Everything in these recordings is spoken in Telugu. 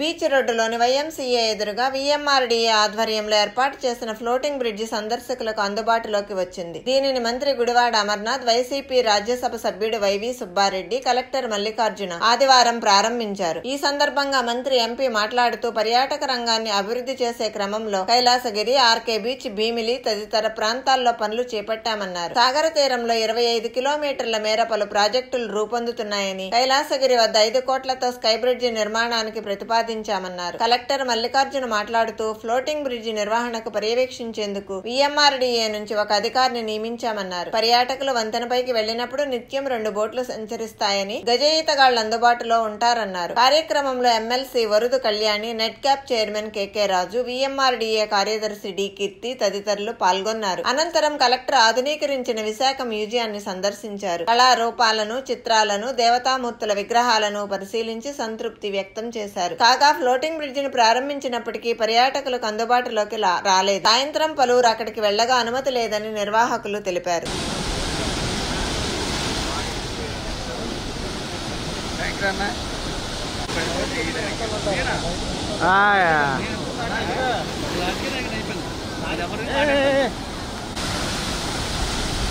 బీచ్ రోడ్డులోని వైఎంసీఏ ఎదురుగా వీఎంఆర్డీఏ ఆధ్వర్యంలో ఏర్పాటు చేసిన ఫ్లోటింగ్ బ్రిడ్జి సందర్శకులకు అందుబాటులోకి వచ్చింది. దీనిని మంత్రి గుడివాడ అమర్నాథ్ వైసీపీ రాజ్యసభ సభ్యుడు వైవి సుబ్బారెడ్డి కలెక్టర్ మల్లికార్జున ఆదివారం ప్రారంభించారు. ఈ సందర్భంగా మంత్రి ఎంపీ మాట్లాడుతూ పర్యాటక రంగాన్ని అభివృద్ధి చేసే క్రమంలో కైలాసగిరి ఆర్కే బీచ్ భీమిలి తదితర ప్రాంతాల్లో పనులు చేపట్టామన్నారు. సాగర తీరంలో ఇరవై ఐదు కిలోమీటర్ల మేర పలు ప్రాజెక్టులు రూపొందుతున్నాయని కైలాసగిరి వద్ద ఐదు కోట్లతో స్కై బ్రిడ్జి నిర్మాణానికి ప్రతిపాదించామన్నారు కలెక్టర్ మల్లికార్జున మాట్లాడుతూ ఫ్లోటింగ్ బ్రిడ్జి నిర్వహణకు పర్యవేక్షించేందుకు విఎంఆర్డీఏ నుంచి ఒక అధికారిని నియమించామన్నారు. పర్యాటకులు వంతెనపైకి వెళ్ళినప్పుడు నిత్యం రెండు బోట్లు సంచరిస్తాయని గజ ఈతగాళ్ళు అందుబాటులో ఉంటారన్నారు. కార్యక్రమంలో MLC Varudu Kalyani NEDCAP chairman KK Raju VMRDA కార్యదర్శి డి కీర్తి తదితరులు పాల్గొన్నారు. అనంతరం కలెక్టర్ ఆధునీకరించిన విశాఖ మ్యూజియాన్ని సందర్శించారు. కళారూపాలను చిత్రాలను దేవతామూర్తుల విగ్రహాలను పరిశీలించి సంతృప్తి వ్యక్తం చేశారు. కాగా ఫ్లోటింగ్ బ్రిడ్జిని ప్రారంభించినప్పటికీ పర్యాటకులకు అందుబాటులోకి రాలేదు. సాయంత్రం పలువురు అక్కడికి వెళ్ళగా అనుమతి లేదని నిర్వాహకులు తెలిపారు.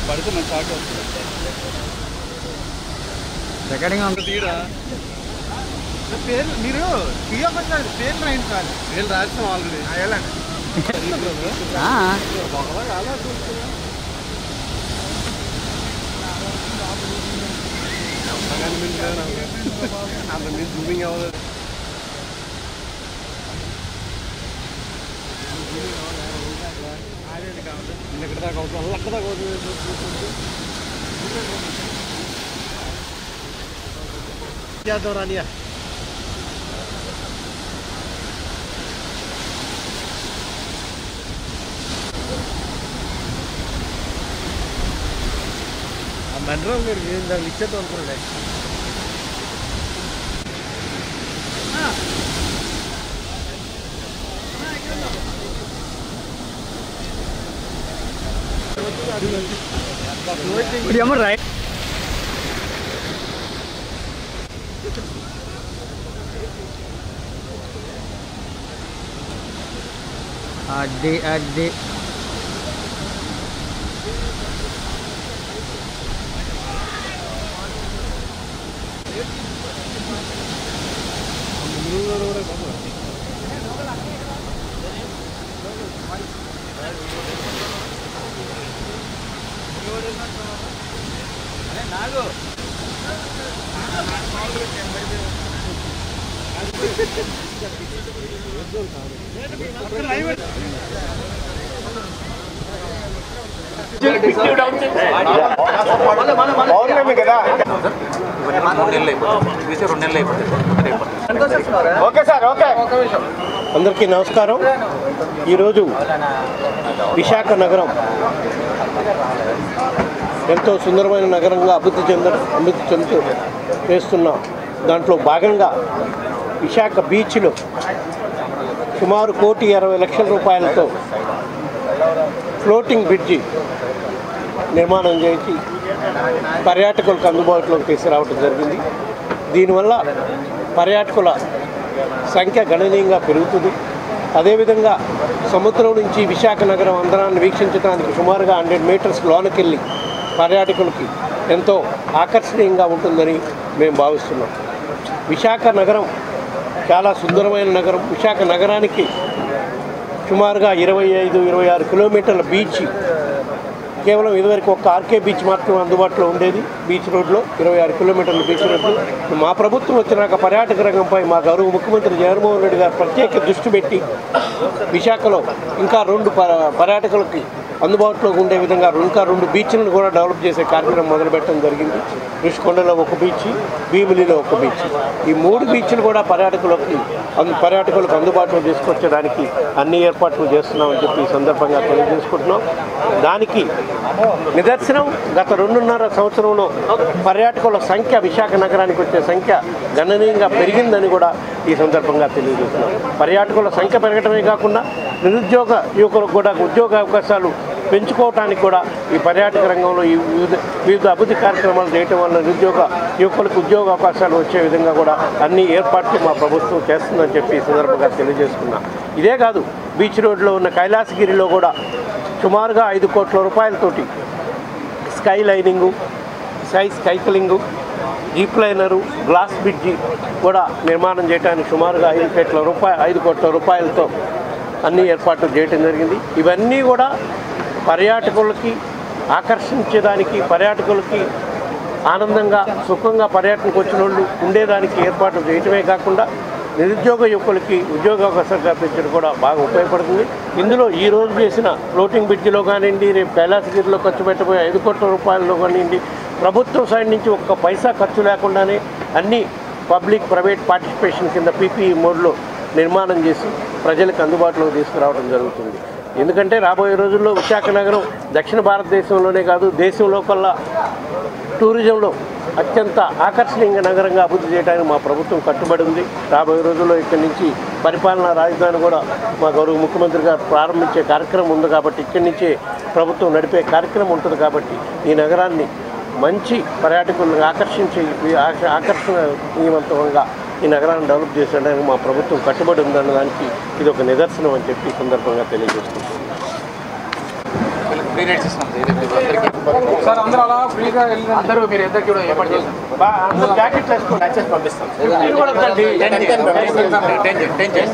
వస్తుంది రికార్డింగ్ ఉంది తీరా. పేరు మీరు తీయకొచ్చారు పేరు రాయించాలి వీళ్ళు రాస్తాం ఆల్రెడీ వెళ్ళండి అంత మీరు జూమింగ్ అవ్వదు ఎక్కడ దాకా అవుతుంది అక్కడ దాకా అవుతుంది చేద్దాం రానియా ಬಂದ್ರಂಗೆ ಇರ್ಲಿ ಲಿಚ್ಚ ತೊಗೊಂಡ್ಕೊಂಡೆ Ямар рай. Adik adik పౌర్ణమి కదా నెలలు అయిపోతుంది రెండు నెలలు అయిపోతుంది అందరికీ నమస్కారం. ఈరోజు విశాఖ నగరం ఎంతో సుందరమైన నగరంగా అభివృద్ధి చెంద అభివృద్ధి చెందుతూ చేస్తున్న దాంట్లో భాగంగా విశాఖ బీచ్లో సుమారు కోటి అరవై లక్షల రూపాయలతో ఫ్లోటింగ్ బ్రిడ్జి నిర్మాణం చేసి పర్యాటకులకు అందుబాటులోకి తీసుకురావడం జరిగింది. దీనివల్ల పర్యాటకుల సంఖ్య గణనీయంగా పెరుగుతుంది. అదేవిధంగా సముద్రం నుంచి విశాఖ నగరం అందరాన్ని వీక్షించడానికి సుమారుగా హండ్రెడ్ మీటర్స్ లోనకెళ్ళి పర్యాటకులకి ఎంతో ఆకర్షణీయంగా ఉంటుందని మేము భావిస్తున్నాం. విశాఖ నగరం చాలా సుందరమైన నగరం. విశాఖ నగరానికి సుమారుగా ఇరవై ఐదు ఇరవై ఆరు కిలోమీటర్ల బీచ్ కేవలం ఇదివరకు ఒక ఆర్కే బీచ్ మాత్రమే అందుబాటులో ఉండేది. బీచ్ రోడ్లో ఇరవై ఆరు కిలోమీటర్ల బీచ్ రోడ్లు. మా ప్రభుత్వం వచ్చినాక పర్యాటక రంగంపై మా గౌరవ ముఖ్యమంత్రి జగన్మోహన్ రెడ్డి గారు ప్రత్యేక దృష్టి పెట్టి విశాఖలో ఇంకా రెండు ప- పర్యాటకులకి అందుబాటులో ఉండే విధంగా ఇంకా రెండు బీచ్లను కూడా డెవలప్ చేసే కార్యక్రమం మొదలుపెట్టడం జరిగింది. ఋషికొండలో ఒక బీచ్ భీమిలిలో ఒక బీచ్. ఈ మూడు బీచ్లు కూడా పర్యాటకులకి అందు పర్యాటకులకు అందుబాటులో తీసుకొచ్చడానికి అన్ని ఏర్పాట్లు చేస్తున్నామని చెప్పి ఈ సందర్భంగా తెలియజేసుకుంటున్నాం. దానికి నిదర్శనం గత రెండున్నర సంవత్సరంలో పర్యాటకుల సంఖ్య విశాఖ నగరానికి వచ్చే సంఖ్య గణనీయంగా పెరిగిందని కూడా ఈ సందర్భంగా తెలియజేస్తున్నాం. పర్యాటకుల సంఖ్య పెరగడమే కాకుండా నిరుద్యోగ యువకులకు కూడా ఉద్యోగ అవకాశాలు పెంచుకోవటానికి కూడా ఈ పర్యాటక రంగంలో ఈ వివిధ వివిధ అభివృద్ధి కార్యక్రమాలు చేయటం వల్ల నిరుద్యోగ యువకులకు ఉద్యోగ అవకాశాలు వచ్చే విధంగా కూడా అన్ని ఏర్పాట్లు మా ప్రభుత్వం చేస్తుందని చెప్పి ఈ సందర్భంగా తెలియజేసుకున్నా. ఇదే కాదు బీచ్ రోడ్లో ఉన్న కైలాసగిరిలో కూడా సుమారుగా ఐదు కోట్ల రూపాయలతోటి sky lining sky sky cycling zip liner glass bridge కూడా నిర్మాణం చేయడానికి సుమారుగా ఐదు కోట్ల రూపాయ ఐదు కోట్ల రూపాయలతో అన్ని ఏర్పాట్లు చేయడం జరిగింది. ఇవన్నీ కూడా పర్యాటకులకి ఆకర్షించేదానికి పర్యాటకులకి ఆనందంగా సుఖంగా పర్యటనకు వచ్చిన వాళ్ళు ఉండేదానికి ఏర్పాట్లు చేయటమే కాకుండా నిరుద్యోగ యువకులకి ఉద్యోగ అవకాశాలు కల్పించడం కూడా బాగా ఉపయోగపడుతుంది. ఇందులో ఈ రోజు చేసిన ఫ్లోటింగ్ బ్రిడ్జిలో కానివ్వండి రేపు కైలాసగిరిలో ఖర్చు పెట్టబోయే ఐదు కోట్ల రూపాయల్లో కానివ్వండి ప్రభుత్వం సైడ్ నుంచి ఒక్క పైసా ఖర్చు లేకుండానే అన్ని పబ్లిక్ ప్రైవేట్ పార్టిసిపేషన్ కింద పీపీఈ మోడ్లో నిర్మాణం చేసి ప్రజలకు అందుబాటులోకి తీసుకురావడం జరుగుతుంది. ఎందుకంటే రాబోయే రోజుల్లో విశాఖ నగరం దక్షిణ భారతదేశంలోనే కాదు దేశంలో కల్లా టూరిజంలో అత్యంత ఆకర్షణీయ నగరంగా అభివృద్ధి చేయడానికి మా ప్రభుత్వం కట్టుబడి ఉంది. రాబోయే రోజుల్లో ఇక్కడి నుంచి పరిపాలనా రాజధాని కూడా మా గౌరవ ముఖ్యమంత్రి గారు ప్రారంభించే కార్యక్రమం ఉంది కాబట్టి ఇక్కడి నుంచే ప్రభుత్వం నడిపే కార్యక్రమం ఉంటుంది కాబట్టి ఈ నగరాన్ని మంచి పర్యాటకులను ఆకర్షించే ఆకర్షణీయవంతంగా ఈ నగరాన్ని డెవలప్ చేసేయడానికి మా ప్రభుత్వం కట్టుబడి ఉందన్న దానికి ఇది ఒక నిదర్శనం అని చెప్పి ఈ సందర్భంగా తెలియజేస్తున్నాం. అందరూ మీరు ఇద్దరికి కూడా ఏర్పాటు చేస్తాం. Ten ten